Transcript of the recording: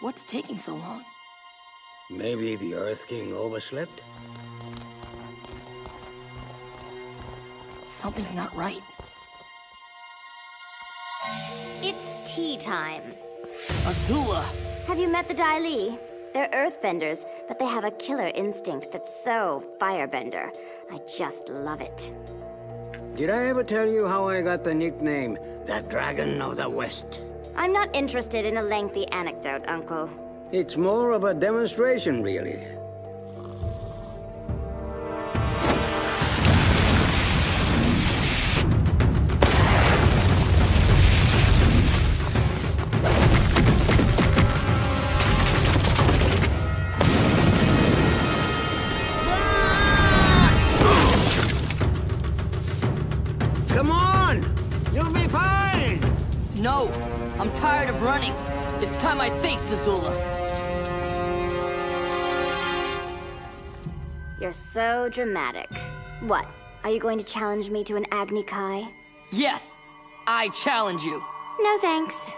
What's taking so long? Maybe the Earth King overslept? Something's not right. It's tea time. Azula! Have you met the Dai Li? They're earthbenders, but they have a killer instinct that's so firebender. I just love it. Did I ever tell you how I got the nickname, the Dragon of the West? I'm not interested in a lengthy anecdote, Uncle. It's more of a demonstration, really. Come on! You'll be fine! No! I'm tired of running. It's time I faced Azula. You're so dramatic. What? Are you going to challenge me to an Agni Kai? Yes! I challenge you! No thanks.